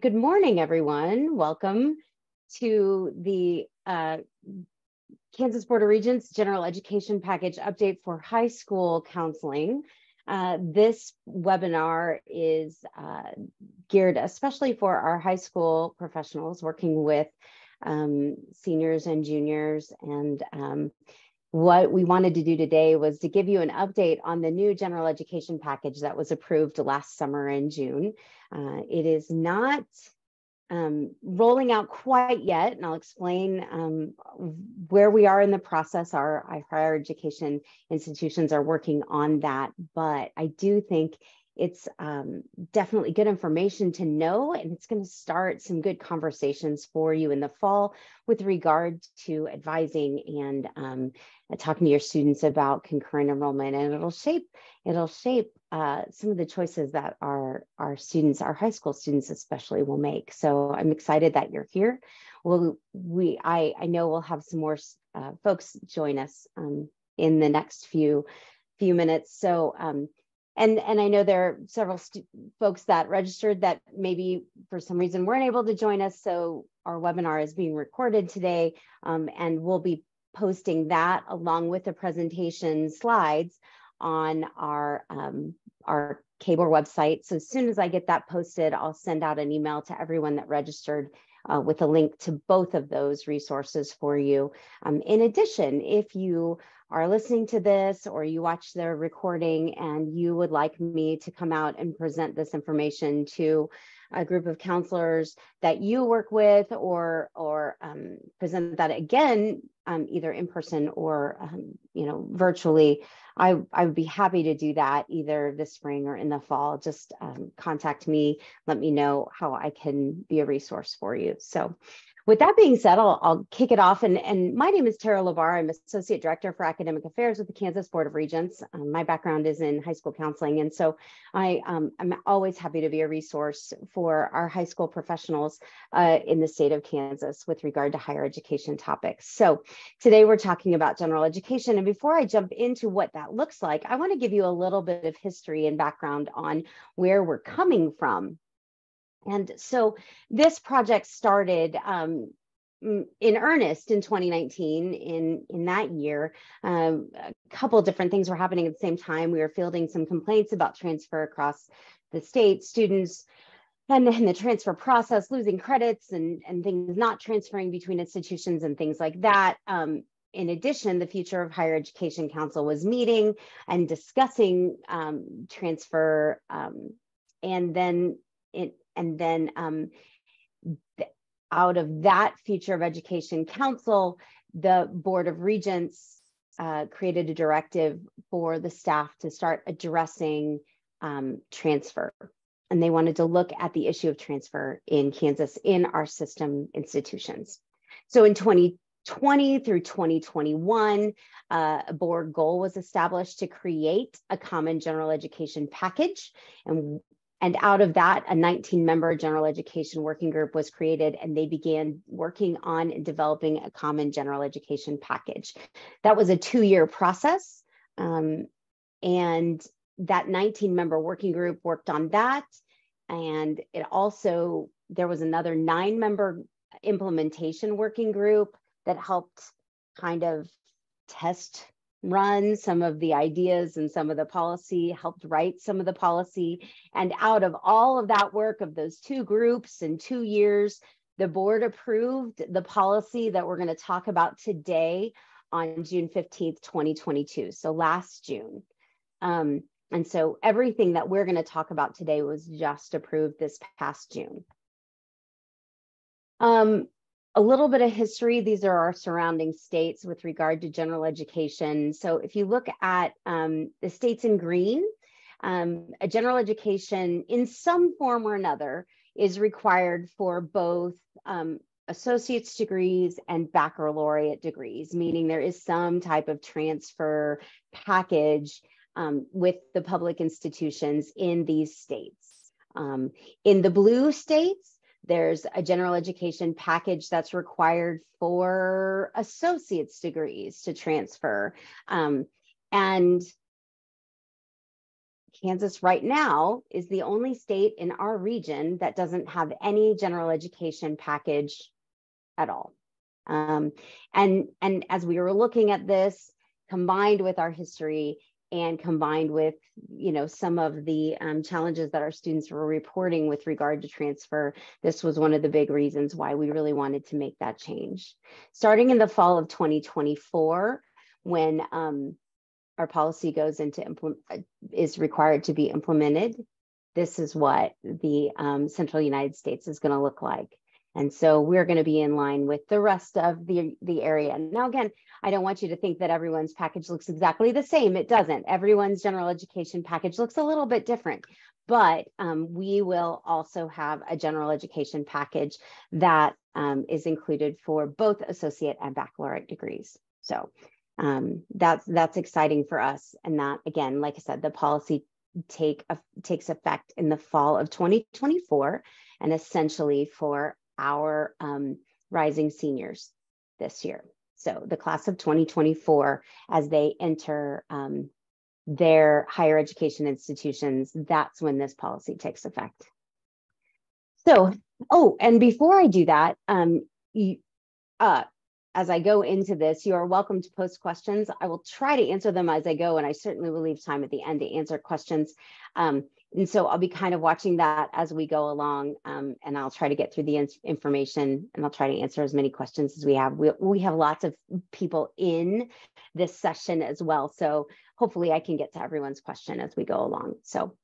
Good morning, everyone. Welcome to the uh, Kansas Board of Regents General Education Package Update for High School Counseling. Uh, this webinar is uh, geared especially for our high school professionals working with um, seniors and juniors and um, what we wanted to do today was to give you an update on the new general education package that was approved last summer in June. Uh, it is not um, rolling out quite yet, and I'll explain um, where we are in the process. Our, our higher education institutions are working on that, but I do think it's um, definitely good information to know, and it's going to start some good conversations for you in the fall with regard to advising and um, talking to your students about concurrent enrollment. And it'll shape it'll shape uh, some of the choices that our our students, our high school students especially, will make. So I'm excited that you're here. Well, we I I know we'll have some more uh, folks join us um, in the next few few minutes. So um, and and I know there are several folks that registered that maybe for some reason weren't able to join us. So our webinar is being recorded today, um, and we'll be posting that along with the presentation slides on our um, our KBOR website. So as soon as I get that posted, I'll send out an email to everyone that registered uh, with a link to both of those resources for you. Um, in addition, if you are listening to this or you watch the recording and you would like me to come out and present this information to a group of counselors that you work with or or um, present that again um, either in person or um, you know virtually I, I would be happy to do that either this spring or in the fall. Just um, contact me. Let me know how i can be a resource for you. So with that being said, I'll, I'll kick it off. And, and my name is Tara Lebar. I'm Associate Director for Academic Affairs with the Kansas Board of Regents. Um, my background is in high school counseling. And so I, um, I'm always happy to be a resource for our high school professionals uh, in the state of Kansas with regard to higher education topics. So today we're talking about general education. And before I jump into what that looks like, I want to give you a little bit of history and background on where we're coming from and so this project started um, in earnest in 2019 in in that year um, a couple different things were happening at the same time we were fielding some complaints about transfer across the state students and then the transfer process losing credits and and things not transferring between institutions and things like that um, in addition, the Future of Higher Education Council was meeting and discussing um, transfer. Um, and then it, and then um, th- out of that Future of Education Council, the Board of Regents uh, created a directive for the staff to start addressing um, transfer. And they wanted to look at the issue of transfer in Kansas in our system institutions. So in 2020 through 2021, uh, a board goal was established to create a common general education package. And and out of that, a 19 member general education working group was created and they began working on developing a common general education package. That was a two year process. Um, and that 19 member working group worked on that. And it also, there was another nine member implementation working group that helped kind of test run some of the ideas and some of the policy, helped write some of the policy. And out of all of that work of those two groups in two years, the board approved the policy that we're going to talk about today on June 15th, 2022. So last June. Um, and so everything that we're going to talk about today was just approved this past June. Um, a little bit of history. These are our surrounding states with regard to general education. So if you look at um, the states in green, um, a general education in some form or another is required for both um, associate's degrees and baccalaureate degrees, meaning there is some type of transfer package um, with the public institutions in these states. Um, in the blue states, there's a general education package that's required for associate's degrees to transfer. Um, and Kansas right now is the only state in our region that doesn't have any general education package at all. Um, and, and as we were looking at this, combined with our history and combined with you know some of the um, challenges that our students were reporting with regard to transfer this was one of the big reasons why we really wanted to make that change. Starting in the fall of 2024 when um, our policy goes into implement is required to be implemented this is what the um, central united states is going to look like and so we're going to be in line with the rest of the, the area. Now, again, I don't want you to think that everyone's package looks exactly the same. It doesn't. Everyone's general education package looks a little bit different, but um, we will also have a general education package that um, is included for both associate and baccalaureate degrees. So um, that's that's exciting for us. And that, again, like I said, the policy take a, takes effect in the fall of 2024 and essentially for our um, rising seniors this year. So the class of 2024, as they enter um, their higher education institutions, that's when this policy takes effect. So, oh, and before I do that, um, you, uh, as I go into this, you are welcome to post questions. I will try to answer them as I go, and I certainly will leave time at the end to answer questions. Um, and so I'll be kind of watching that as we go along, um, and I'll try to get through the in information, and I'll try to answer as many questions as we have. We, we have lots of people in this session as well, so hopefully I can get to everyone's question as we go along. So,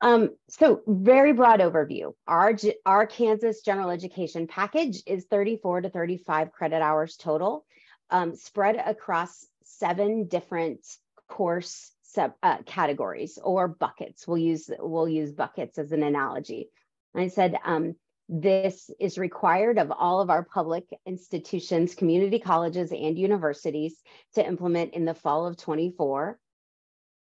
um, so very broad overview. Our our Kansas general education package is 34 to 35 credit hours total, um, spread across seven different course sub uh, categories or buckets. We'll use we'll use buckets as an analogy. And I said um, this is required of all of our public institutions, community colleges, and universities to implement in the fall of 24.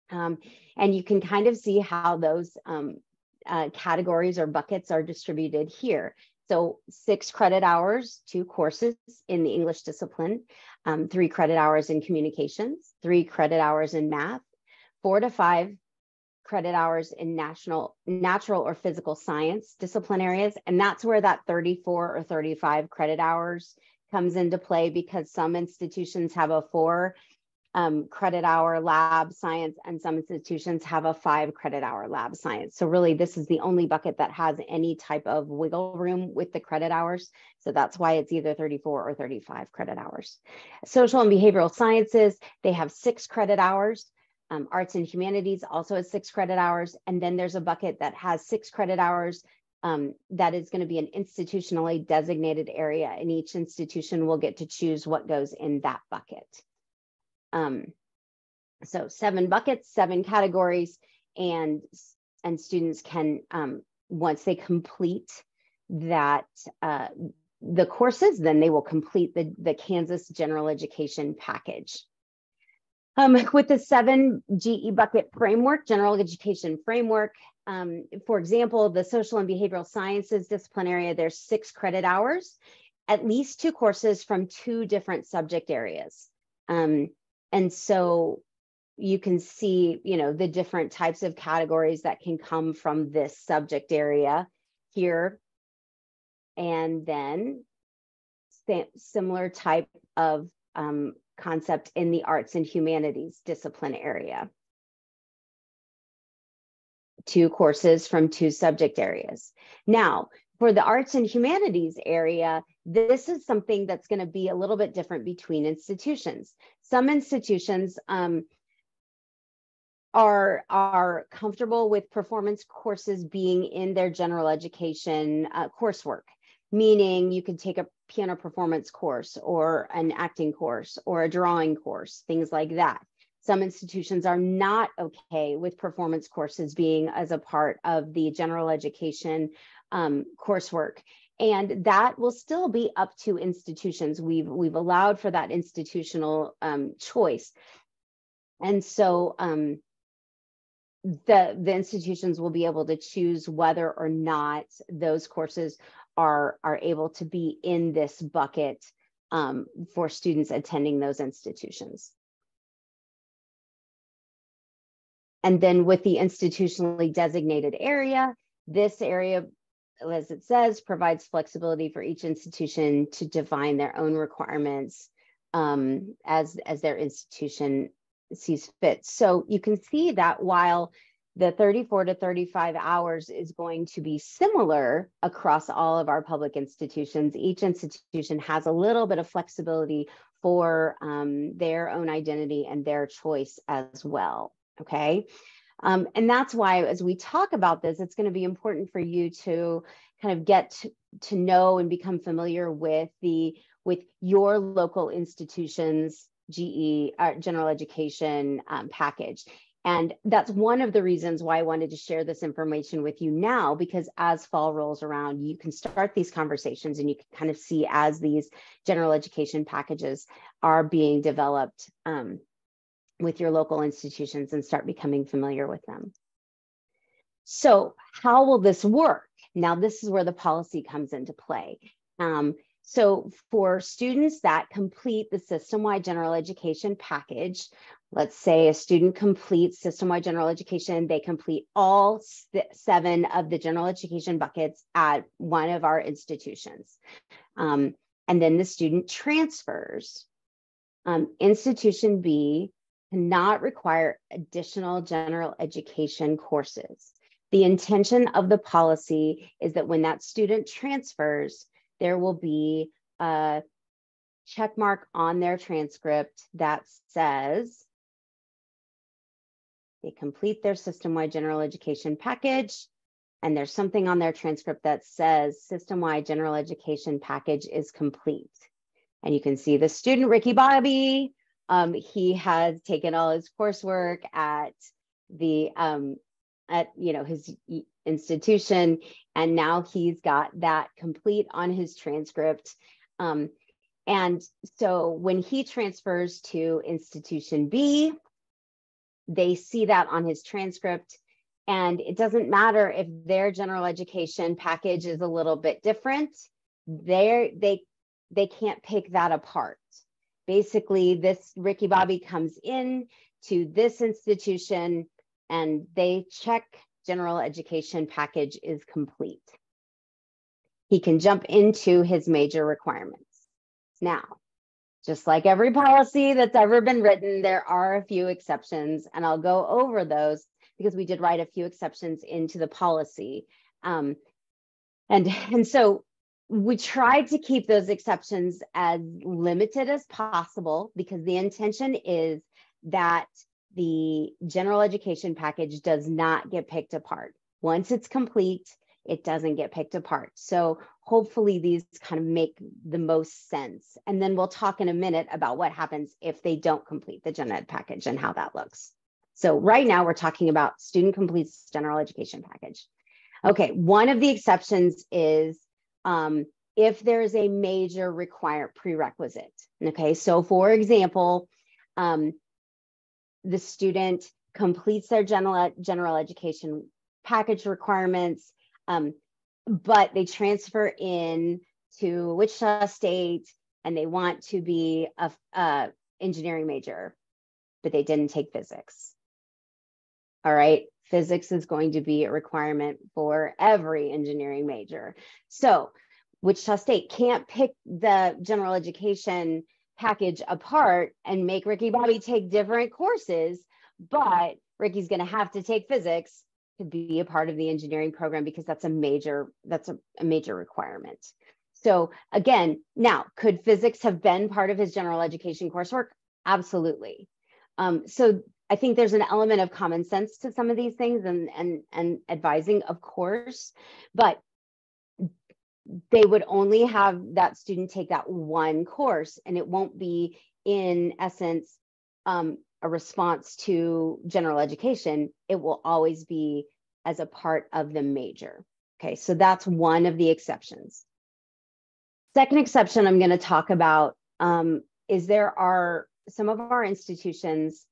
Um, and you can kind of see how those um, uh, categories or buckets are distributed here. So six credit hours, two courses in the English discipline, um, three credit hours in communications, three credit hours in math, four to five credit hours in national natural or physical science discipline areas. And that's where that 34 or 35 credit hours comes into play because some institutions have a four um, credit hour lab science and some institutions have a five credit hour lab science. So really this is the only bucket that has any type of wiggle room with the credit hours. So that's why it's either 34 or 35 credit hours. Social and behavioral sciences they have six credit hours um, arts and humanities also has six credit hours. And then there's a bucket that has six credit hours um, that is going to be an institutionally designated area, and each institution will get to choose what goes in that bucket. Um, so seven buckets, seven categories, and and students can um, once they complete that uh, the courses, then they will complete the the Kansas General Education package. Um, with the seven GE bucket framework, general education framework, um, for example, the social and behavioral sciences discipline area, there's six credit hours, at least two courses from two different subject areas. Um, and so you can see, you know, the different types of categories that can come from this subject area here. And then similar type of um, concept in the arts and humanities discipline area. Two courses from two subject areas. Now, for the arts and humanities area, this is something that's going to be a little bit different between institutions. Some institutions um, are, are comfortable with performance courses being in their general education uh, coursework meaning you could take a piano performance course or an acting course or a drawing course, things like that. Some institutions are not okay with performance courses being as a part of the general education um, coursework. And that will still be up to institutions. We've, we've allowed for that institutional um, choice. And so um, the, the institutions will be able to choose whether or not those courses are, are able to be in this bucket um, for students attending those institutions. and then with the institutionally designated area, this area, as it says, provides flexibility for each institution to define their own requirements um, as, as their institution sees fit. So you can see that while the 34 to 35 hours is going to be similar across all of our public institutions. Each institution has a little bit of flexibility for um, their own identity and their choice as well. Okay. Um, and that's why, as we talk about this, it's going to be important for you to kind of get to, to know and become familiar with the with your local institutions GE uh, general education um, package. And that's one of the reasons why I wanted to share this information with you now, because as fall rolls around, you can start these conversations and you can kind of see as these general education packages are being developed um, with your local institutions and start becoming familiar with them. So how will this work? Now, this is where the policy comes into play. Um, so for students that complete the system-wide general education package, let's say a student completes system-wide general education, they complete all seven of the general education buckets at one of our institutions. Um, and then the student transfers. Um, institution B cannot require additional general education courses. The intention of the policy is that when that student transfers, there will be a check mark on their transcript that says they complete their system-wide general education package and there's something on their transcript that says system-wide general education package is complete. And you can see the student, Ricky Bobby, um, he has taken all his coursework at the um, at you know his institution, and now he's got that complete on his transcript. Um, and so when he transfers to institution B, they see that on his transcript. And it doesn't matter if their general education package is a little bit different, they they they can't pick that apart basically this Ricky Bobby comes in to this institution and they check general education package is complete. He can jump into his major requirements. Now, just like every policy that's ever been written, there are a few exceptions, and I'll go over those because we did write a few exceptions into the policy. Um, and, and so we tried to keep those exceptions as limited as possible because the intention is that the general education package does not get picked apart. Once it's complete, it doesn't get picked apart. So hopefully these kind of make the most sense. And then we'll talk in a minute about what happens if they don't complete the gen ed package and how that looks. So right now we're talking about student completes general education package. Okay, one of the exceptions is um, if there's a major required prerequisite. Okay, so for example, um, the student completes their general, general education package requirements, um, but they transfer in to Wichita State and they want to be a, a engineering major, but they didn't take physics. All right, physics is going to be a requirement for every engineering major. So Wichita State can't pick the general education package apart and make Ricky Bobby take different courses, but Ricky's going to have to take physics to be a part of the engineering program because that's a major that's a, a major requirement. So again, now could physics have been part of his general education coursework? Absolutely. Um, so I think there's an element of common sense to some of these things and and and advising, of course, but they would only have that student take that one course and it won't be in essence um, a response to general education it will always be as a part of the major okay so that's one of the exceptions second exception i'm going to talk about um, is there are some of our institutions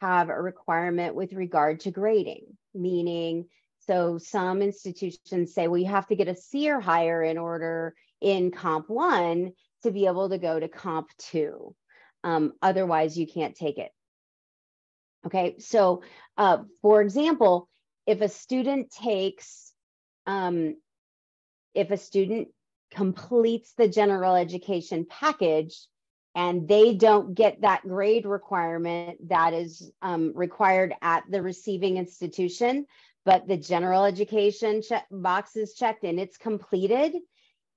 have a requirement with regard to grading meaning so some institutions say, well, you have to get a C or higher in order in comp one to be able to go to comp two. Um, otherwise, you can't take it. Okay, so uh, for example, if a student takes, um, if a student completes the general education package and they don't get that grade requirement that is um, required at the receiving institution, but the general education check box is checked and it's completed.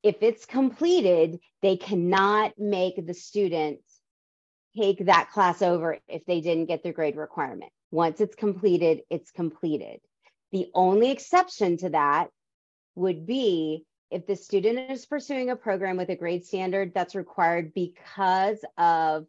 If it's completed, they cannot make the student take that class over if they didn't get their grade requirement. Once it's completed, it's completed. The only exception to that would be if the student is pursuing a program with a grade standard that's required because of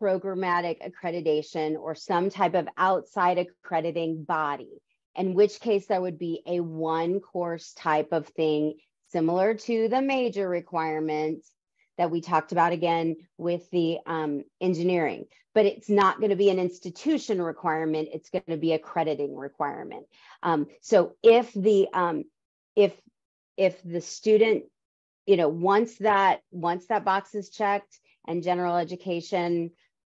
programmatic accreditation or some type of outside accrediting body, in which case there would be a one course type of thing similar to the major requirements that we talked about again with the um, engineering, but it's not going to be an institution requirement. It's going to be a crediting requirement. Um, so if the um, if if the student, you know, once that once that box is checked and general education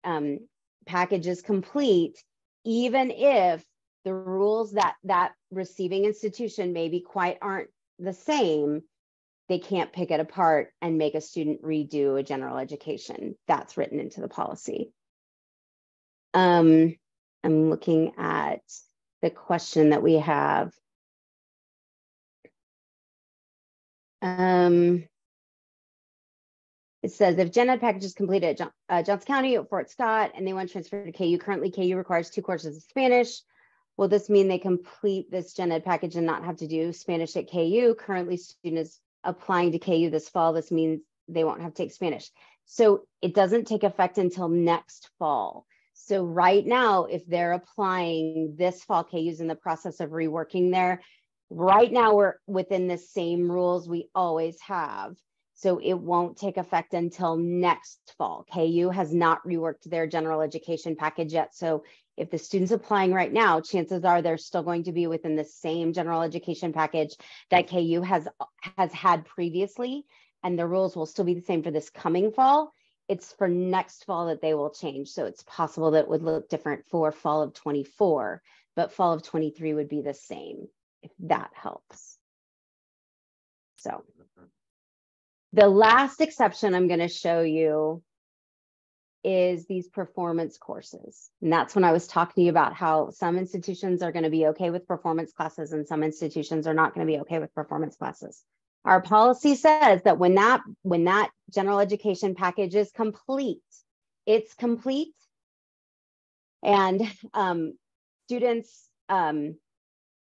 um, package is complete, even if the rules that that receiving institution maybe quite aren't the same, they can't pick it apart and make a student redo a general education. That's written into the policy. Um, I'm looking at the question that we have. Um, it says if gen ed package is completed at uh, County or Fort Scott and they want to transfer to KU, currently KU requires two courses of Spanish. Will this mean they complete this gen ed package and not have to do Spanish at KU? Currently, students applying to KU this fall, this means they won't have to take Spanish. So it doesn't take effect until next fall. So right now, if they're applying this fall, KU's in the process of reworking there. Right now, we're within the same rules we always have. So it won't take effect until next fall. KU has not reworked their general education package yet. So if the student's applying right now, chances are they're still going to be within the same general education package that KU has, has had previously, and the rules will still be the same for this coming fall. It's for next fall that they will change. So it's possible that it would look different for fall of 24, but fall of 23 would be the same, if that helps. So the last exception I'm going to show you is these performance courses. And that's when I was talking to you about how some institutions are going to be okay with performance classes and some institutions are not going to be okay with performance classes. Our policy says that when that when that general education package is complete, it's complete, and um, students um,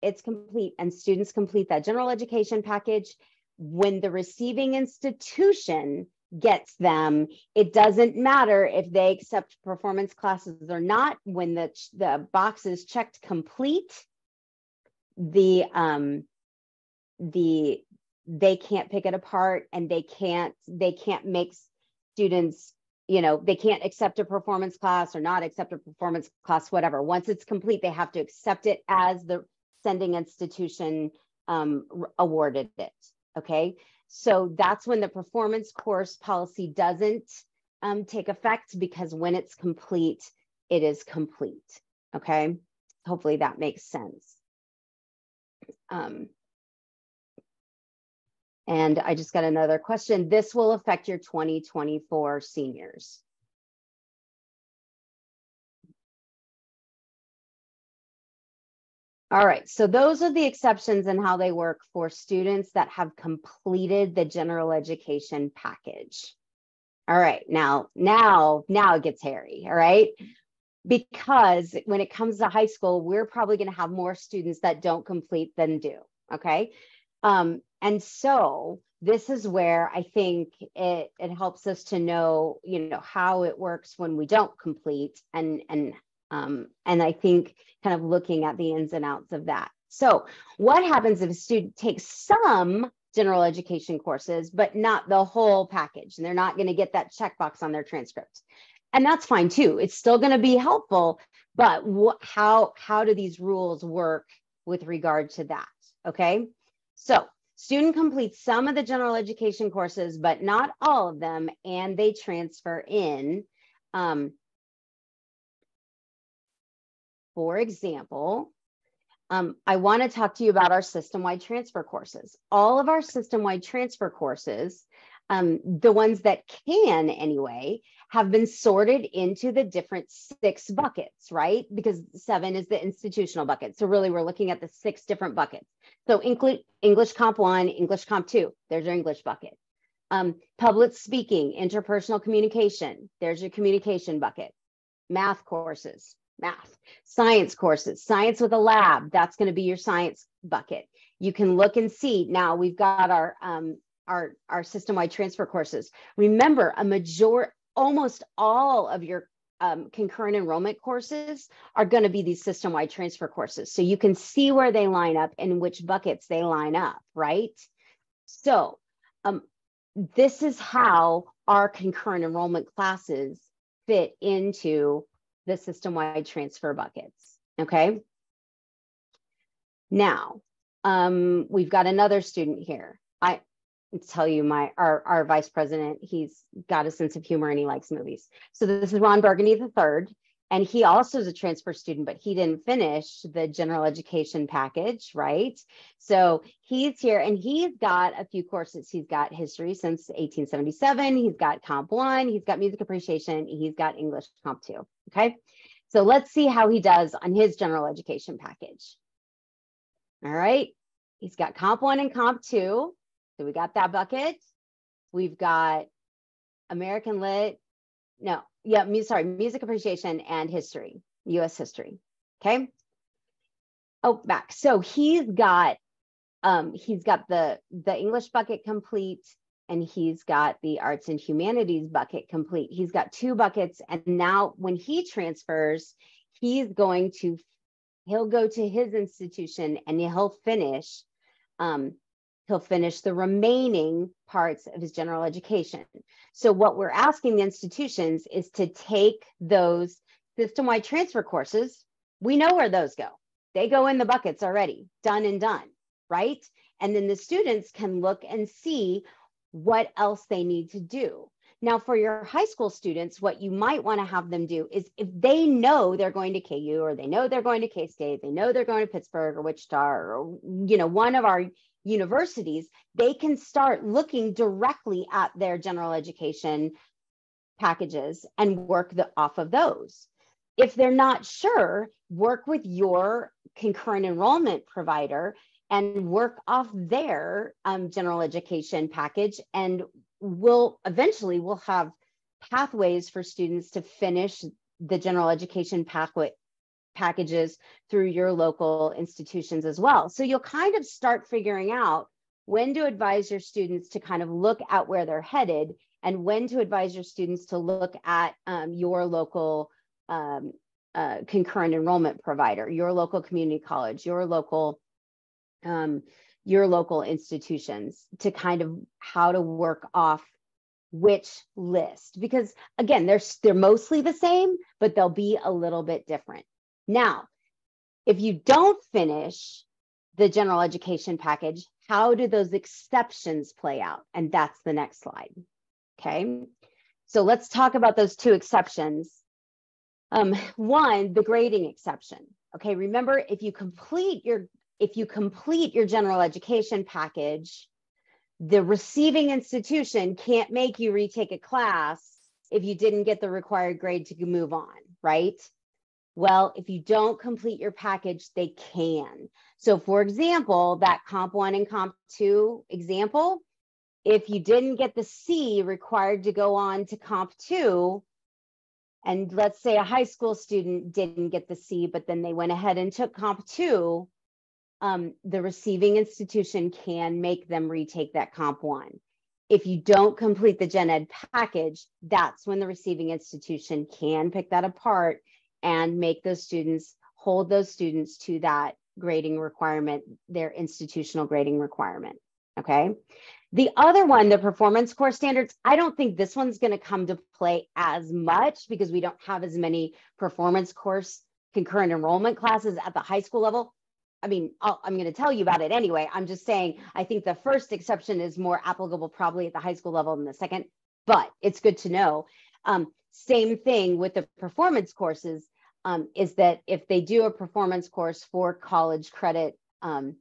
it's complete, and students complete that general education package when the receiving institution gets them. It doesn't matter if they accept performance classes or not. When the, the box is checked complete, the um, the they can't pick it apart and they can't they can't make students you know they can't accept a performance class or not accept a performance class whatever once it's complete they have to accept it as the sending institution um, awarded it okay so that's when the performance course policy doesn't um, take effect because when it's complete, it is complete. Okay. Hopefully that makes sense. Um, and I just got another question. This will affect your 2024 seniors. All right, so those are the exceptions and how they work for students that have completed the general education package. All right, now, now, now it gets hairy, all right? Because when it comes to high school, we're probably gonna have more students that don't complete than do, okay? Um, and so this is where I think it, it helps us to know, you know, how it works when we don't complete and, and um, and I think kind of looking at the ins and outs of that. So, what happens if a student takes some general education courses, but not the whole package, and they're not going to get that checkbox on their transcript? And that's fine too. It's still going to be helpful, but wh- how how do these rules work with regard to that? Okay, so student completes some of the general education courses, but not all of them, and they transfer in. Um, for example, um, I want to talk to you about our system-wide transfer courses. All of our system-wide transfer courses, um, the ones that can anyway, have been sorted into the different six buckets, right? Because seven is the institutional bucket. So really we're looking at the six different buckets. So include English Comp 1, English Comp 2, there's your English bucket. Um, public speaking, interpersonal communication, there's your communication bucket. Math courses, math, science courses, science with a lab, that's going to be your science bucket. You can look and see now we've got our um, our our system-wide transfer courses. Remember, a major almost all of your um, concurrent enrollment courses are going to be these system-wide transfer courses. So you can see where they line up and which buckets they line up, right? So um, this is how our concurrent enrollment classes fit into the system-wide transfer buckets, okay? Now, um, we've got another student here. I tell you my our, our vice president, he's got a sense of humor and he likes movies. So this is Ron Burgundy third, and he also is a transfer student, but he didn't finish the general education package, right? So he's here and he's got a few courses. He's got history since 1877, he's got comp one, he's got music appreciation, he's got English comp two. Okay. So let's see how he does on his general education package. All right. He's got comp one and comp two. So we got that bucket. We've got American Lit. No, yeah, mu sorry, music appreciation and history, US history. Okay. Oh, back. So he's got um he's got the the English bucket complete and he's got the arts and humanities bucket complete. He's got two buckets and now when he transfers, he's going to he'll go to his institution and he'll finish um he'll finish the remaining parts of his general education. So what we're asking the institutions is to take those system-wide transfer courses. We know where those go. They go in the buckets already, done and done, right? And then the students can look and see what else they need to do. Now, for your high school students, what you might want to have them do is if they know they're going to KU or they know they're going to K State, they know they're going to Pittsburgh or Wichita or you know one of our universities, they can start looking directly at their general education packages and work the, off of those. If they're not sure, work with your concurrent enrollment provider and work off their um, general education package and we'll eventually we'll have pathways for students to finish the general education pathway packages through your local institutions as well. So you'll kind of start figuring out when to advise your students to kind of look at where they're headed and when to advise your students to look at um, your local um, uh, concurrent enrollment provider, your local community college, your local um, your local institutions to kind of how to work off which list because again they're they're mostly the same but they'll be a little bit different now, if you don't finish the general education package, how do those exceptions play out? And that's the next slide. Okay. So let's talk about those two exceptions. Um, one, the grading exception. Okay, remember if you complete your if you complete your general education package, the receiving institution can't make you retake a class if you didn't get the required grade to move on, right? Well, if you don't complete your package, they can. So for example, that comp one and comp two example, if you didn't get the C required to go on to comp two, and let's say a high school student didn't get the C, but then they went ahead and took comp two, um, the receiving institution can make them retake that comp one. If you don't complete the gen ed package, that's when the receiving institution can pick that apart and make those students hold those students to that grading requirement, their institutional grading requirement. Okay. The other one, the performance core standards, I don't think this one's going to come to play as much because we don't have as many performance course concurrent enrollment classes at the high school level. I mean, i am going to tell you about it anyway. I'm just saying, I think the first exception is more applicable probably at the high school level than the second, but it's good to know. Um, same thing with the performance courses. um, is that if they do a performance course for college credit um,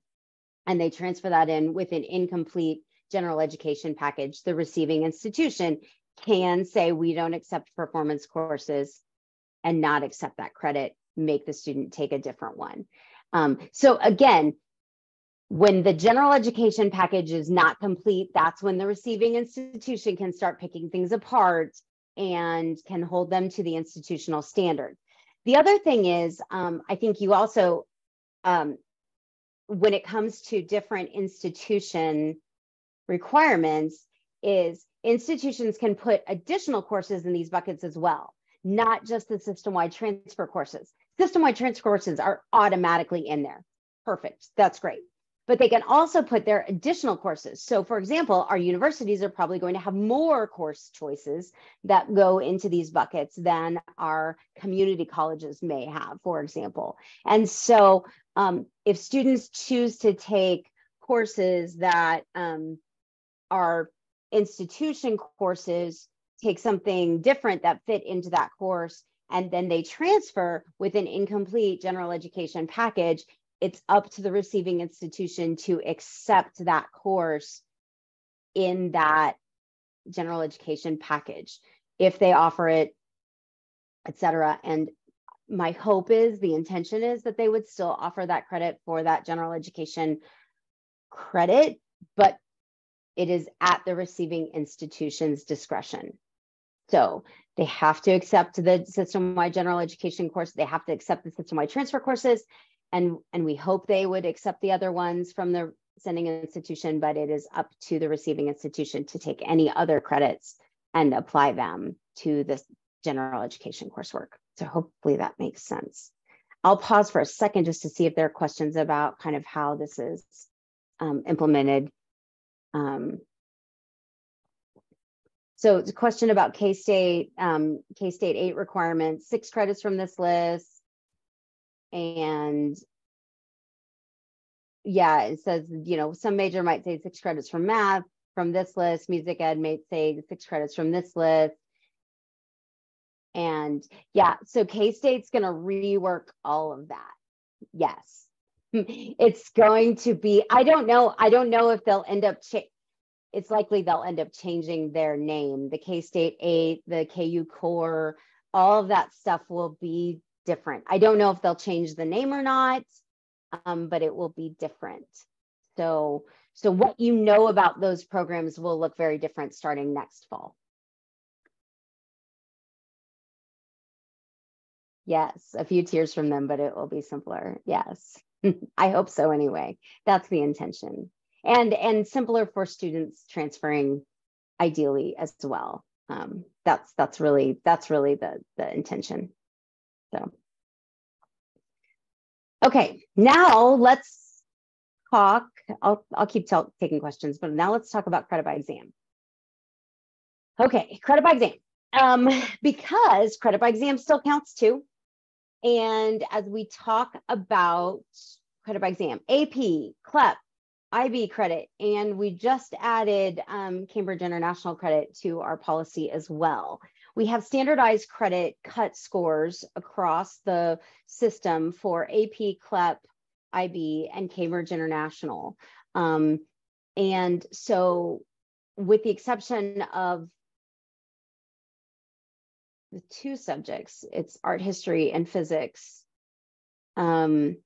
and they transfer that in with an incomplete general education package, the receiving institution can say we don't accept performance courses and not accept that credit, make the student take a different one. Um, so again, when the general education package is not complete, that's when the receiving institution can start picking things apart and can hold them to the institutional standard. The other thing is, um, I think you also, um, when it comes to different institution requirements, is institutions can put additional courses in these buckets as well, not just the system-wide transfer courses. System-wide courses are automatically in there. Perfect, that's great but they can also put their additional courses. So for example, our universities are probably going to have more course choices that go into these buckets than our community colleges may have, for example. And so um, if students choose to take courses that um, are institution courses, take something different that fit into that course, and then they transfer with an incomplete general education package, it's up to the receiving institution to accept that course in that general education package. If they offer it etc and my hope is the intention is that they would still offer that credit for that general education credit but it is at the receiving institution's discretion. So they have to accept the system-wide general education course. They have to accept the system-wide transfer courses. And and we hope they would accept the other ones from the sending institution but it is up to the receiving institution to take any other credits and apply them to this general education coursework. So hopefully that makes sense. I'll pause for a second just to see if there are questions about kind of how this is um, implemented um, so a question about K-State, um, K-State 8 requirements, six credits from this list, and yeah, it says, you know, some major might say six credits from math from this list, music ed might say six credits from this list. And yeah, so K-State's to rework all of that. Yes. It's going to be, I don't know, I don't know if they'll end up, it's likely they'll end up changing their name. The K-State 8, the KU Core, all of that stuff will be different. I don't know if they'll change the name or not, um, but it will be different. So, so what you know about those programs will look very different starting next fall. Yes, a few tears from them, but it will be simpler. Yes, I hope so anyway. That's the intention. And, and simpler for students transferring ideally as well. Um, that's, that's really, that's really the, the intention. So, okay, now let's talk. I'll, I'll keep taking questions, but now let's talk about credit by exam. Okay, credit by exam. Um, because credit by exam still counts too. And as we talk about credit by exam, AP, CLEP, IB credit, and we just added um, Cambridge International credit to our policy as well we have standardized credit cut scores across the system for AP, CLEP, IB, and Cambridge International. Um, and so with the exception of the two subjects, it's art history and physics, um,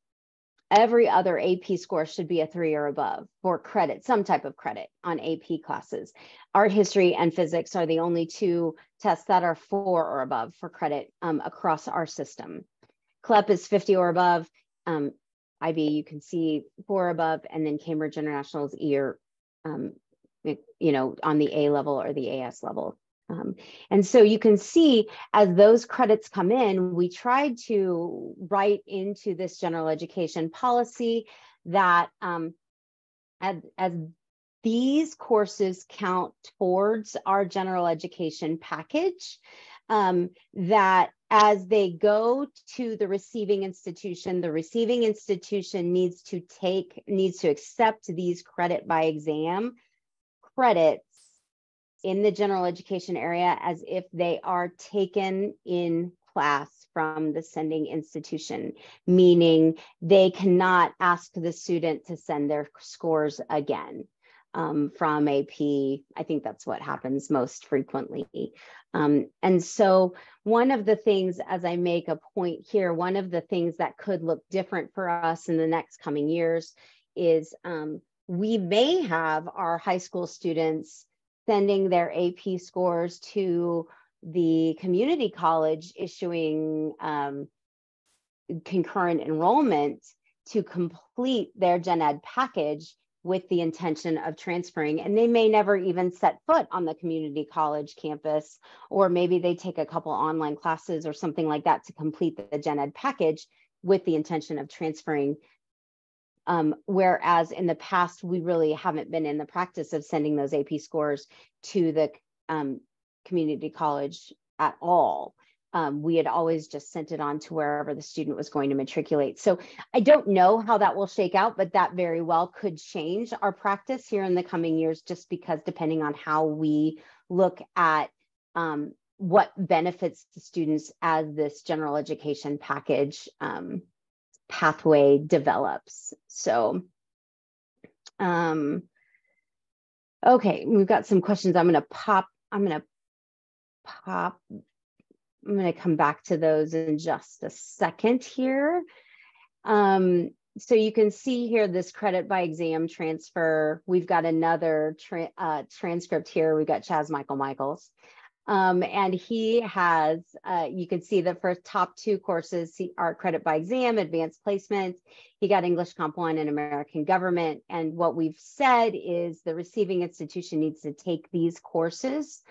every other AP score should be a three or above for credit, some type of credit on AP classes. Art history and physics are the only two tests that are four or above for credit um, across our system. CLEP is 50 or above. Um, IB, you can see four above, and then Cambridge International's ear, um, you know, on the A level or the AS level. Um, and so you can see as those credits come in, we tried to write into this general education policy that um, as, as these courses count towards our general education package, um, that as they go to the receiving institution, the receiving institution needs to take, needs to accept these credit by exam credits in the general education area as if they are taken in class from the sending institution, meaning they cannot ask the student to send their scores again um, from AP. I think that's what happens most frequently. Um, and so, one of the things, as I make a point here, one of the things that could look different for us in the next coming years is um, we may have our high school students sending their AP scores to the community college issuing um, concurrent enrollment to complete their gen ed package with the intention of transferring. And they may never even set foot on the community college campus or maybe they take a couple online classes or something like that to complete the gen ed package with the intention of transferring um, whereas in the past we really haven't been in the practice of sending those ap scores to the um, community college at all um, we had always just sent it on to wherever the student was going to matriculate. So I don't know how that will shake out, but that very well could change our practice here in the coming years, just because depending on how we look at um, what benefits the students as this general education package um, pathway develops. So, um, okay, we've got some questions. I'm going to pop, I'm going to pop I'm going to come back to those in just a second here. Um, so you can see here this credit by exam transfer. We've got another tra uh, transcript here. We've got Chaz Michael Michaels. Um, and he has, uh, you can see the first top two courses are credit by exam, advanced placement. He got English Comp 1 and American Government. And what we've said is the receiving institution needs to take these courses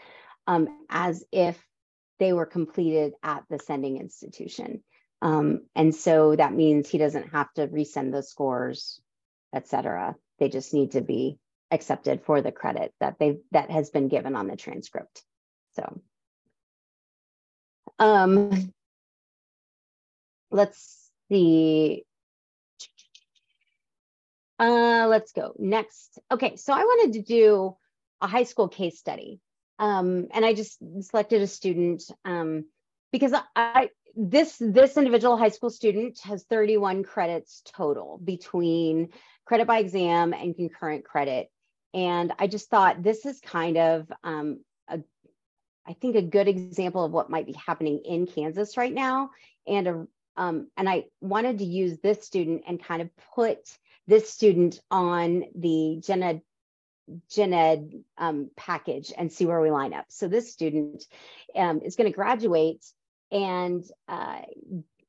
um, as if they were completed at the sending institution. Um, and so that means he doesn't have to resend the scores, et cetera. They just need to be accepted for the credit that they that has been given on the transcript. So um, let's see. Uh, let's go next. Okay, so I wanted to do a high school case study. Um, and I just selected a student um, because I, I this this individual high school student has 31 credits total between credit by exam and concurrent credit. And I just thought this is kind of um, I think a good example of what might be happening in Kansas right now. And a, um, and I wanted to use this student and kind of put this student on the gen ed gen ed um, package and see where we line up. So this student um, is going to graduate and uh,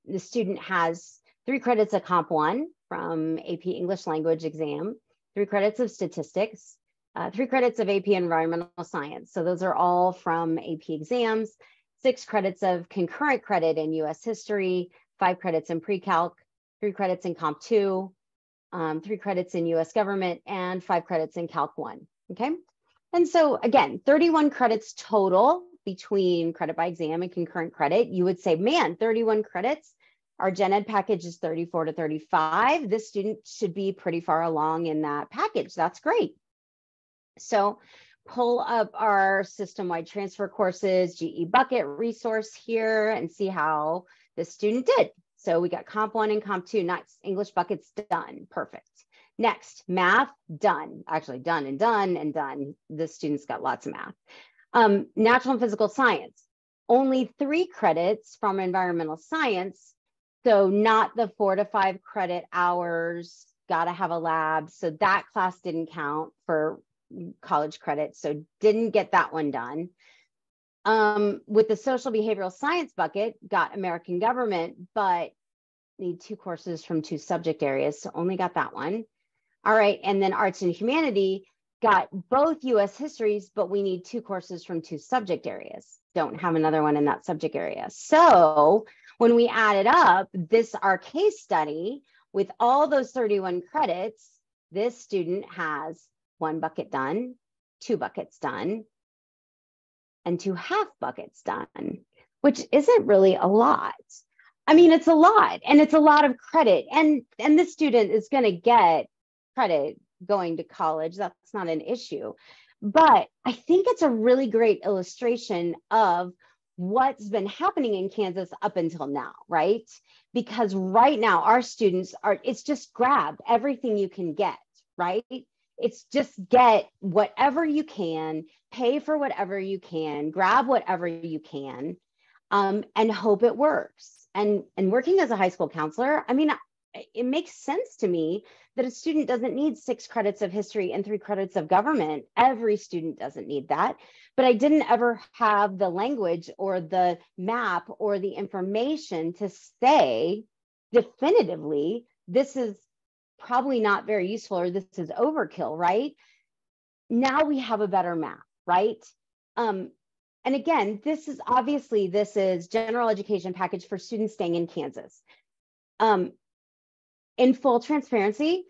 the student has three credits of Comp 1 from AP English Language exam, three credits of statistics, uh, three credits of AP Environmental Science. So those are all from AP exams, six credits of concurrent credit in US history, five credits in pre-calc, three credits in Comp 2, um, three credits in US government, and five credits in Calc 1. Okay. And so again, 31 credits total between credit by exam and concurrent credit. You would say, man, 31 credits. Our gen ed package is 34 to 35. This student should be pretty far along in that package. That's great. So pull up our system-wide transfer courses, GE bucket resource here and see how the student did. So we got comp one and comp two, nice. English buckets done, perfect. Next, math, done. Actually done and done and done. The students got lots of math. Um, natural and physical science, only three credits from environmental science. So not the four to five credit hours, gotta have a lab. So that class didn't count for college credit. So didn't get that one done. Um, with the social behavioral science bucket, got American government, but need two courses from two subject areas. So only got that one. All right. And then arts and humanity got both US histories, but we need two courses from two subject areas. Don't have another one in that subject area. So when we add it up, this our case study with all those 31 credits, this student has one bucket done, two buckets done, and two half buckets done, which isn't really a lot. I mean, it's a lot and it's a lot of credit. And and the student is going to get credit going to college. That's not an issue. But I think it's a really great illustration of what's been happening in Kansas up until now, right? Because right now our students are, it's just grab everything you can get, right? It's just get whatever you can, pay for whatever you can, grab whatever you can, um, and hope it works. And, and working as a high school counselor, I mean, it makes sense to me that a student doesn't need six credits of history and three credits of government. Every student doesn't need that. But I didn't ever have the language or the map or the information to say definitively this is probably not very useful or this is overkill, right? Now we have a better map, right? Um, and again, this is obviously this is general education package for students staying in Kansas. Um, in full transparency,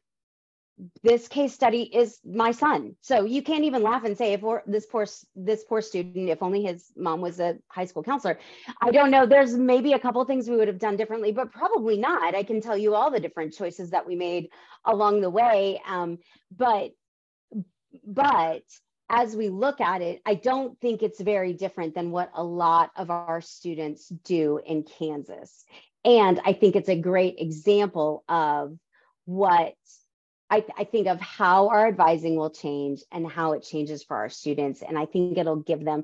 this case study is my son. So you can't even laugh and say if this poor this poor student, if only his mom was a high school counselor. I don't know. There's maybe a couple things we would have done differently, but probably not. I can tell you all the different choices that we made along the way. Um, but but as we look at it, I don't think it's very different than what a lot of our students do in Kansas. And I think it's a great example of what I, I, think of how our advising will change and how it changes for our students. And I think it'll give them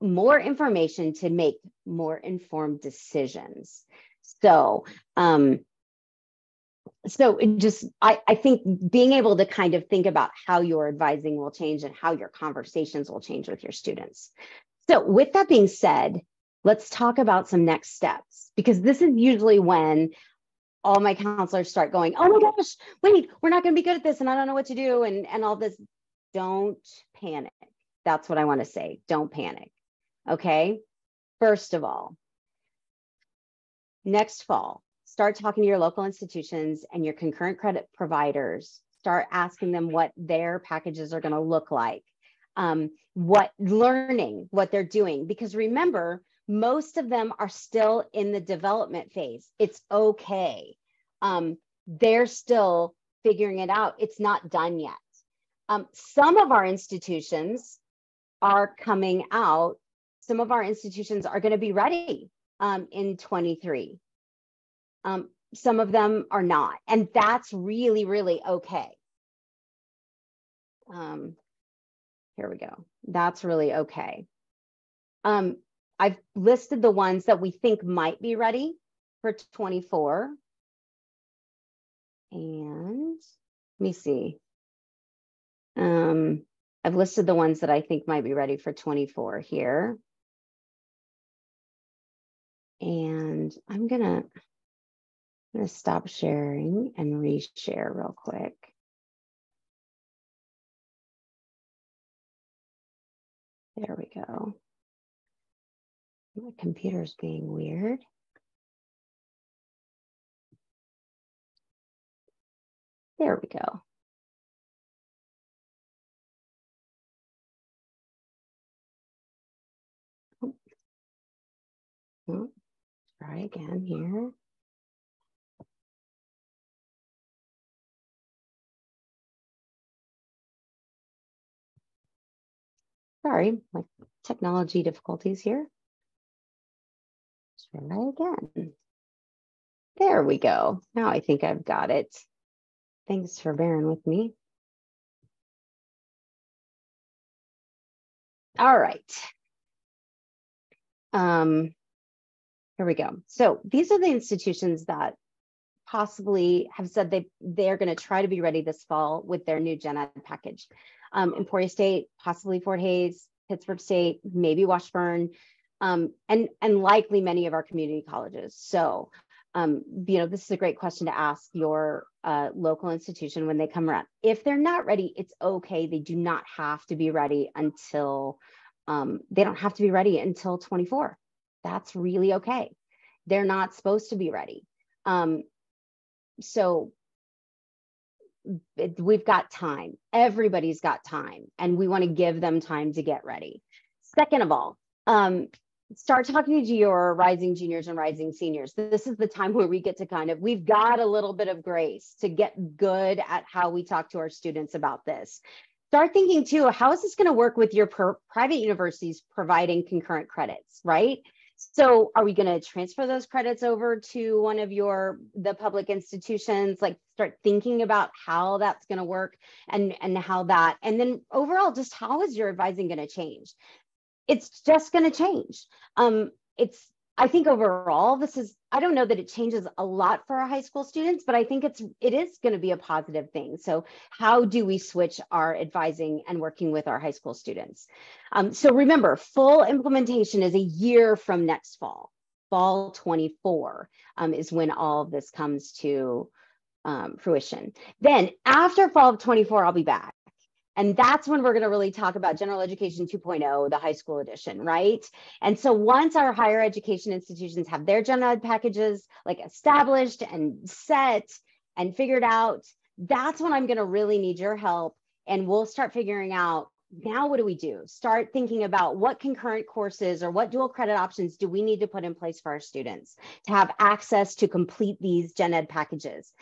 more information to make more informed decisions. So, um, so it just I, I think being able to kind of think about how your advising will change and how your conversations will change with your students. So with that being said, let's talk about some next steps because this is usually when all my counselors start going, oh my gosh, wait, we're not going to be good at this and I don't know what to do and, and all this. Don't panic. That's what I want to say. Don't panic. Okay. First of all, next fall, start talking to your local institutions and your concurrent credit providers. Start asking them what their packages are going to look like, um, what learning, what they're doing. Because remember, most of them are still in the development phase. It's okay. Um, they're still figuring it out. It's not done yet. Um, some of our institutions are coming out. Some of our institutions are going to be ready um, in 23. Um, some of them are not. And that's really, really okay. Um, here we go. That's really okay. Um, I've listed the ones that we think might be ready for 24. And let me see. Um, I've listed the ones that I think might be ready for 24 here. And I'm gonna, I'm gonna stop sharing and reshare real quick. There we go. My computer's being weird. There we go. Oh. oh, try again here. Sorry, my technology difficulties here. Try again. There we go. Now I think I've got it. Thanks for bearing with me. All right. Um, here we go. So these are the institutions that possibly have said they they're going to try to be ready this fall with their new gen ed package. Um, Emporia State, possibly Fort Hays, Pittsburg State, maybe Washburn, um, and, and likely many of our community colleges. So, um, you know, this is a great question to ask your uh, local institution when they come around. If they're not ready, it's okay. They do not have to be ready until, um, they don't have to be ready until 24. That's really okay. They're not supposed to be ready. Um, so we've got time. Everybody's got time, and we want to give them time to get ready. Second of all, um, start talking to your rising juniors and rising seniors. This is the time where we get to kind of, we've got a little bit of grace to get good at how we talk to our students about this. Start thinking too, how is this going to work with your private universities providing concurrent credits, right? So are we going to transfer those credits over to one of your the public institutions like start thinking about how that's going to work and and how that and then overall just how is your advising going to change? It's just going to change. Um it's I think overall, this is, I don't know that it changes a lot for our high school students, but I think it's, it is going to be a positive thing. So how do we switch our advising and working with our high school students? Um, so remember, full implementation is a year from next fall. Fall 24 um, is when all of this comes to um, fruition. Then after fall of 24, I'll be back. And that's when we're going to really talk about general education 2.0, the high school edition, right? And so once our higher education institutions have their general ed packages like established and set and figured out, that's when I'm going to really need your help. And we'll start figuring out now what do we do? Start thinking about what concurrent courses or what dual credit options do we need to put in place for our students to have access to complete these gen ed packages?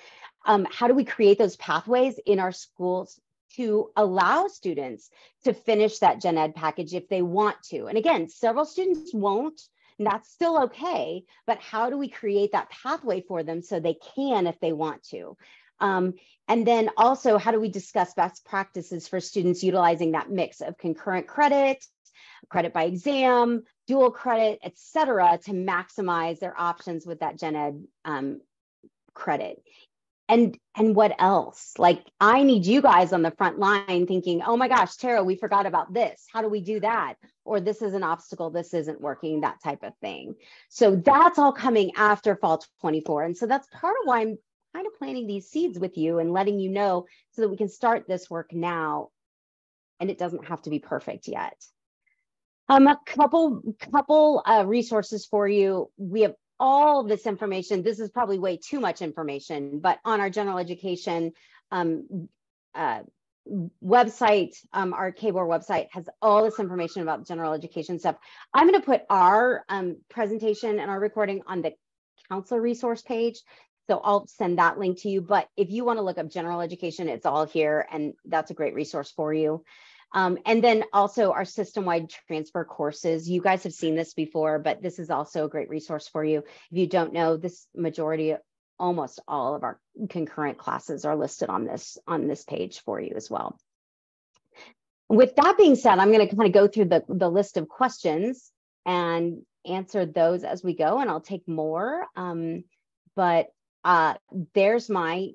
Um, how do we create those pathways in our schools to allow students to finish that gen ed package if they want to. And again, several students won't, and that's still okay, but how do we create that pathway for them so they can if they want to? Um, and then also, how do we discuss best practices for students utilizing that mix of concurrent credit, credit by exam, dual credit, et cetera, to maximize their options with that gen ed um, credit? And and what else? Like i need you guys on the front line thinking oh my gosh tara we forgot about this. How do we do that? Or this is an obstacle. This isn't working that type of thing. So that's all coming after fall 24 and so that's part of why i'm kind of planting these seeds with you and letting you know so that we can start this work now and it doesn't have to be perfect yet. Um, a couple couple uh, resources for you. We have all this information. This is probably way too much information, but on our general education um, uh, website, um, our KBOR website has all this information about general education stuff. I'm going to put our um, presentation and our recording on the counselor resource page. So I'll send that link to you. But if you want to look up general education, it's all here, and that's a great resource for you. Um, and then also our system-wide transfer courses. You guys have seen this before, but this is also a great resource for you. If you don't know, this majority, almost all of our concurrent classes are listed on this, on this page for you as well. With that being said, I'm going to kind of go through the, the list of questions and answer those as we go, and I'll take more. Um, but uh, there's my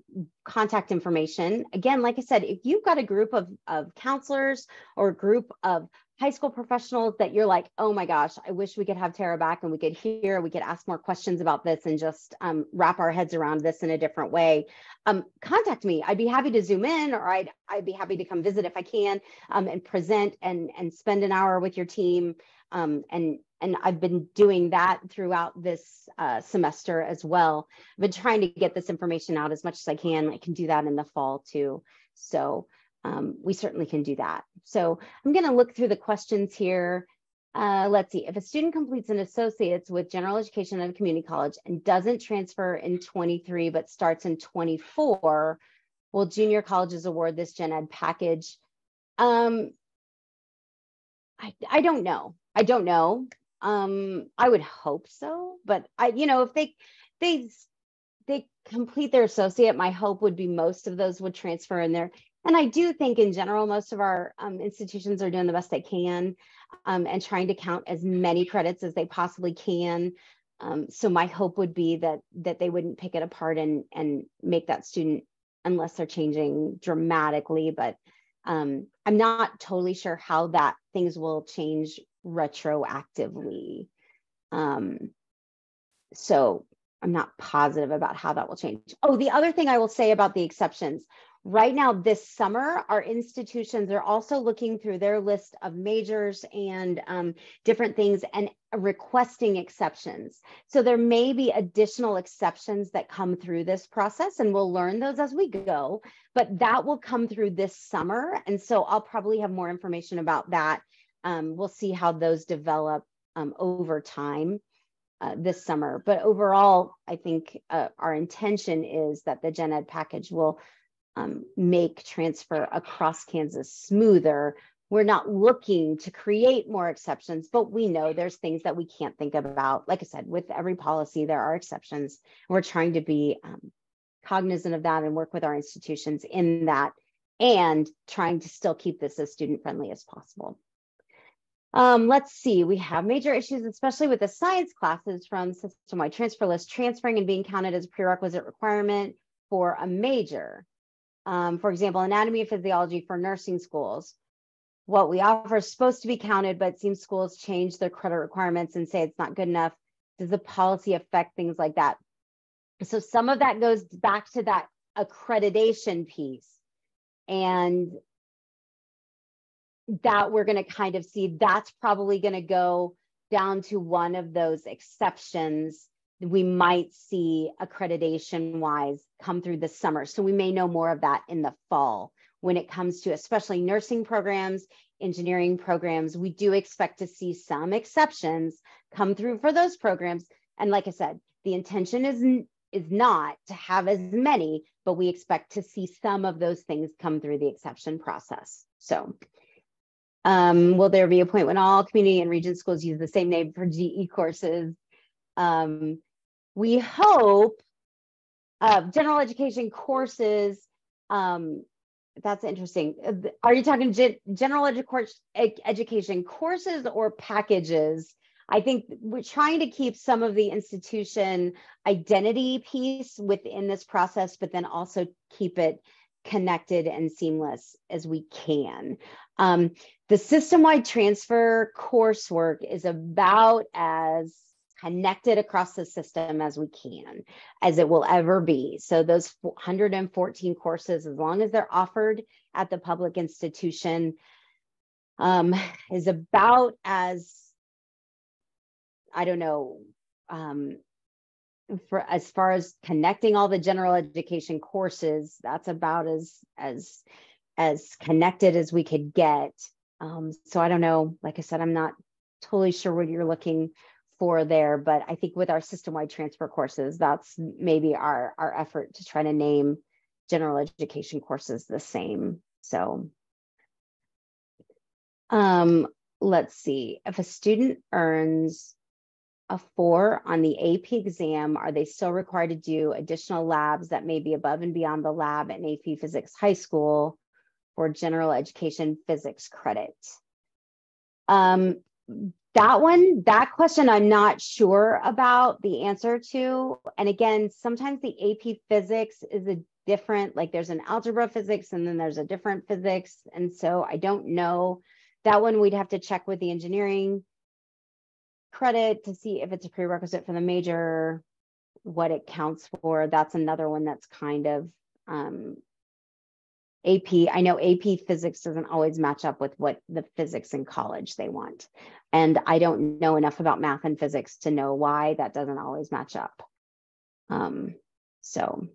contact information. Again, like I said, if you've got a group of, of counselors or a group of high school professionals that you're like, oh my gosh, I wish we could have Tara back and we could hear, we could ask more questions about this and just um, wrap our heads around this in a different way, um, contact me. I'd be happy to zoom in or I'd, I'd be happy to come visit if I can um, and present and, and spend an hour with your team um, and and I've been doing that throughout this uh, semester as well. I've been trying to get this information out as much as I can. I can do that in the fall too. So um, we certainly can do that. So I'm going to look through the questions here. Uh, let's see, if a student completes an associate's with general education at a community college and doesn't transfer in 23 but starts in 24, will junior colleges award this gen ed package? Um, I, I don't know. I don't know. Um, I would hope so, but I, you know, if they they they complete their associate, my hope would be most of those would transfer in there. And I do think in general, most of our um, institutions are doing the best they can um, and trying to count as many credits as they possibly can. Um, so my hope would be that that they wouldn't pick it apart and and make that student unless they're changing dramatically. But um, I'm not totally sure how that things will change retroactively. Um, so I'm not positive about how that will change. Oh, the other thing I will say about the exceptions right now this summer our institutions are also looking through their list of majors and um, different things and requesting exceptions so there may be additional exceptions that come through this process and we'll learn those as we go but that will come through this summer and so i'll probably have more information about that um, we'll see how those develop um, over time uh, this summer. But overall, I think uh, our intention is that the gen ed package will um, make transfer across Kansas smoother we're not looking to create more exceptions, but we know there's things that we can't think about. Like I said, with every policy, there are exceptions. We're trying to be um, cognizant of that and work with our institutions in that and trying to still keep this as student friendly as possible. Um, let's see, we have major issues, especially with the science classes from system-wide transfer list, transferring and being counted as a prerequisite requirement for a major. Um, for example, anatomy and physiology for nursing schools. What we offer is supposed to be counted, but it seems schools change their credit requirements and say it's not good enough. Does the policy affect things like that? So some of that goes back to that accreditation piece. And that we're going to kind of see that's probably going to go down to one of those exceptions we might see accreditation wise come through the summer. So we may know more of that in the fall when it comes to especially nursing programs, engineering programs. We do expect to see some exceptions come through for those programs. And like I said, the intention is, is not to have as many, but we expect to see some of those things come through the exception process. So um, will there be a point when all community and region schools use the same name for GE courses? Um, we hope uh, general education courses. Um, that's interesting. Are you talking ge general edu education courses or packages? I think we're trying to keep some of the institution identity piece within this process, but then also keep it connected and seamless as we can. Um, the system-wide transfer coursework is about as connected across the system as we can, as it will ever be. So those 114 courses, as long as they're offered at the public institution, um, is about as, I don't know, um, for as far as connecting all the general education courses, that's about as as as connected as we could get. Um, so I don't know. Like I said, I'm not totally sure what you're looking for there, but I think with our system-wide transfer courses, that's maybe our our effort to try to name general education courses the same. So um, let's see, if a student earns a four on the AP exam, are they still required to do additional labs that may be above and beyond the lab in AP Physics High School for general education physics credit? Um, that one, that question, I'm not sure about the answer to. And again, sometimes the AP Physics is a different, like there's an algebra physics and then there's a different physics. And so I don't know. That one we'd have to check with the engineering credit to see if it's a prerequisite for the major, what it counts for. That's another one that's kind of um, AP. I know AP physics doesn't always match up with what the physics in college they want. And I don't know enough about math and physics to know why that doesn't always match up. Um, so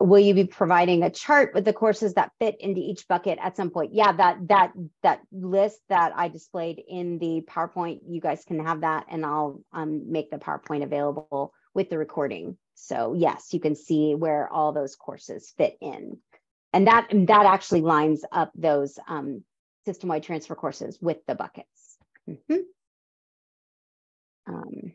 will you be providing a chart with the courses that fit into each bucket at some point yeah that that that list that i displayed in the powerpoint you guys can have that and i'll um, make the powerpoint available with the recording so yes you can see where all those courses fit in and that that actually lines up those um, system-wide transfer courses with the buckets mm -hmm. um,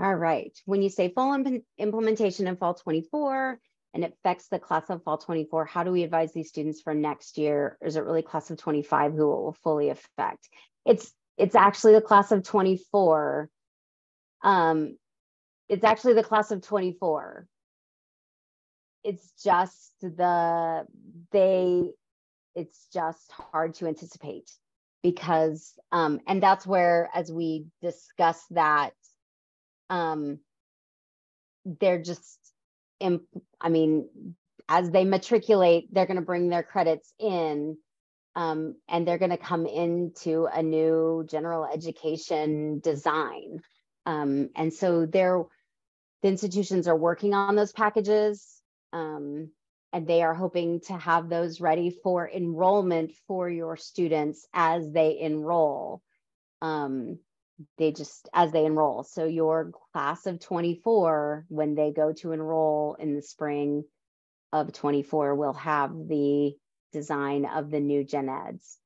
All right. When you say full imp implementation in fall 24 and it affects the class of fall 24, how do we advise these students for next year? Or is it really class of 25 who it will fully affect? It's it's actually the class of 24. Um, it's actually the class of 24. It's just the they it's just hard to anticipate because um and that's where as we discuss that um, they're just, imp- I mean, as they matriculate, they're going to bring their credits in um, and they're going to come into a new general education design. Um, and so they're, the institutions are working on those packages. Um, and they are hoping to have those ready for enrollment for your students as they enroll. Um, they just as they enroll. So your class of 24, when they go to enroll in the spring of 24, will have the design of the new gen eds.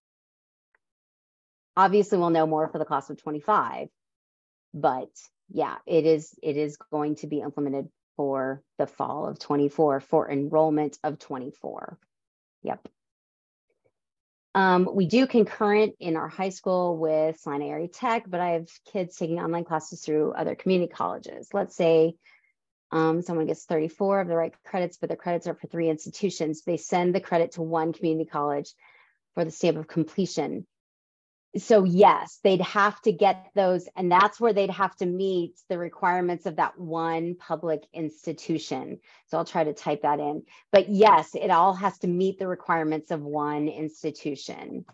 Obviously, we'll know more for the class of 25, but yeah, it is it is going to be implemented for the fall of 24 for enrollment of 24. Yep. Um, we do concurrent in our high school with Salina Area Tech, but I have kids taking online classes through other community colleges. Let's say um, someone gets 34 of the right credits, but the credits are for three institutions. They send the credit to one community college for the stamp of completion so yes they'd have to get those and that's where they'd have to meet the requirements of that one public institution. So i'll try to type that in. But yes it all has to meet the requirements of one institution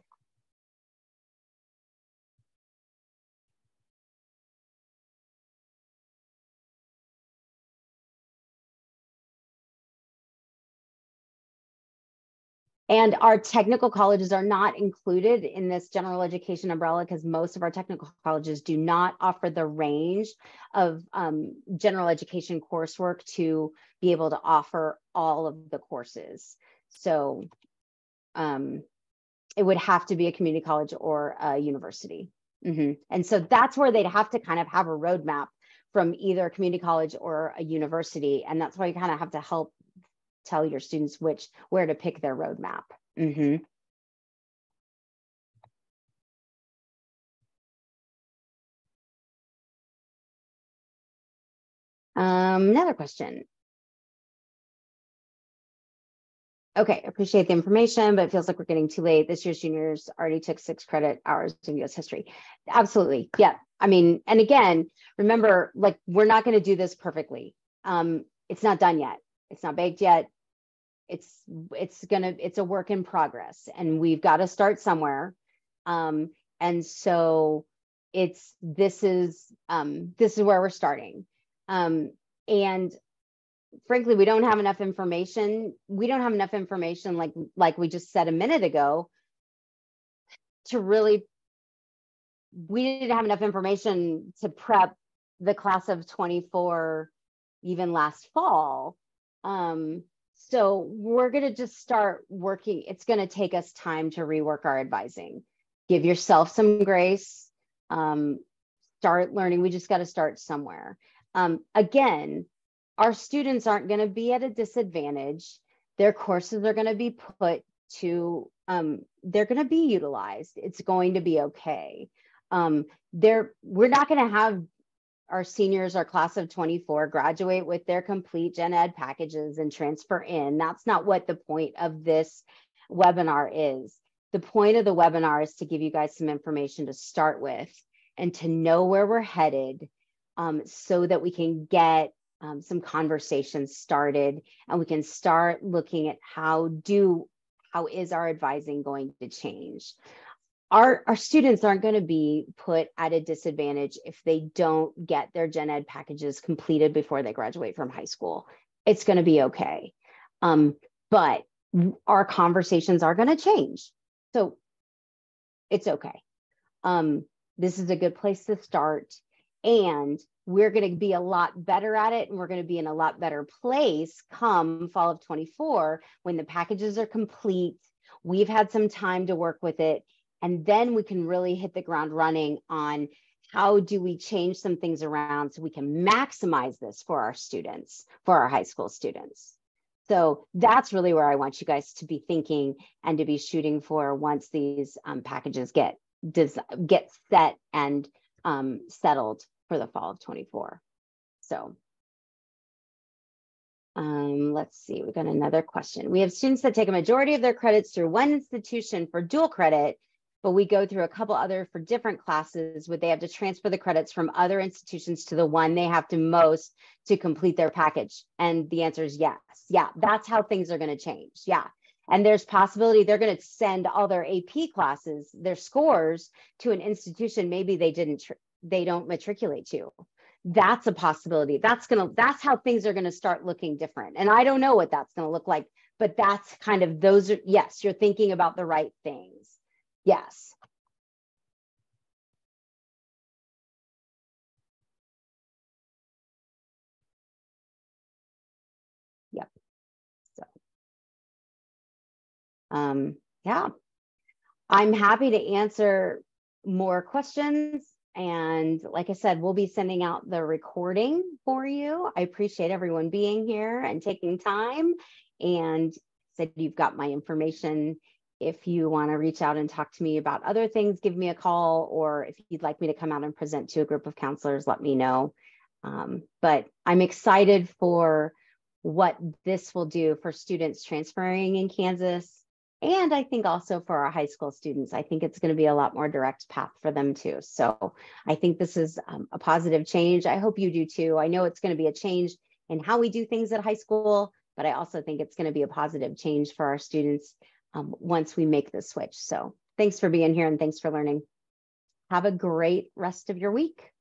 And our technical colleges are not included in this general education umbrella because most of our technical colleges do not offer the range of um, general education coursework to be able to offer all of the courses. So um, it would have to be a community college or a university. Mm -hmm. And so that's where they'd have to kind of have a roadmap from either a community college or a university. And that's why you kind of have to help tell your students which where to pick their roadmap. Mm-hmm. Um, another question. Okay, appreciate the information, but it feels like we're getting too late. This year's juniors already took six credit hours in US history. Absolutely. Yeah. I mean, and again, remember, like, we're not going to do this perfectly. Um, it's not done yet. It's not baked yet. It's it's gonna it's a work in progress and we've got to start somewhere. Um, and so it's this is um, this is where we're starting. Um, and frankly we don't have enough information we don't have enough information like like we just said a minute ago to really we didn't have enough information to prep the class of 24 even last fall um, so we're going to just start working. It's going to take us time to rework our advising. Give yourself some grace. Um, start learning. We just got to start somewhere. Um, again, our students aren't going to be at a disadvantage. Their courses are going to be put to, um, they're going to be utilized. It's going to be okay. Um, they're, we're not going to have our seniors, our class of 24, graduate with their complete gen ed packages and transfer in. That's not what the point of this webinar is. The point of the webinar is to give you guys some information to start with and to know where we're headed um, so that we can get um, some conversations started and we can start looking at how do how is our advising going to change our, our students aren't going to be put at a disadvantage if they don't get their gen ed packages completed before they graduate from high school. It's going to be okay. Um, but our conversations are going to change. So it's okay. Um, this is a good place to start. And we're going to be a lot better at it and we're going to be in a lot better place come fall of 24 when the packages are complete. We've had some time to work with it and then we can really hit the ground running on how do we change some things around so we can maximize this for our students, for our high school students. So that's really where I want you guys to be thinking and to be shooting for once these um, packages get get set and um, settled for the fall of 24. So um, let's see, we got another question. We have students that take a majority of their credits through one institution for dual credit but we go through a couple other for different classes would they have to transfer the credits from other institutions to the one they have to most to complete their package and the answer is yes yeah that's how things are going to change yeah and there's possibility they're going to send all their ap classes their scores to an institution maybe they didn't they don't matriculate to that's a possibility. That's going to, that's how things are going to start looking different. And I don't know what that's going to look like, but that's kind of those are, yes, you're thinking about the right things. Yes. Yep. So, um, yeah, I'm happy to answer more questions. And like I said, we'll be sending out the recording for you. I appreciate everyone being here and taking time. And said you've got my information. If you want to reach out and talk to me about other things, give me a call. Or if you'd like me to come out and present to a group of counselors, let me know. Um, but I'm excited for what this will do for students transferring in Kansas and I think also for our high school students, I think it's going to be a lot more direct path for them too. So I think this is um, a positive change. I hope you do too. I know it's going to be a change in how we do things at high school, but I also think it's going to be a positive change for our students um, once we make the switch. So thanks for being here and thanks for learning. Have a great rest of your week.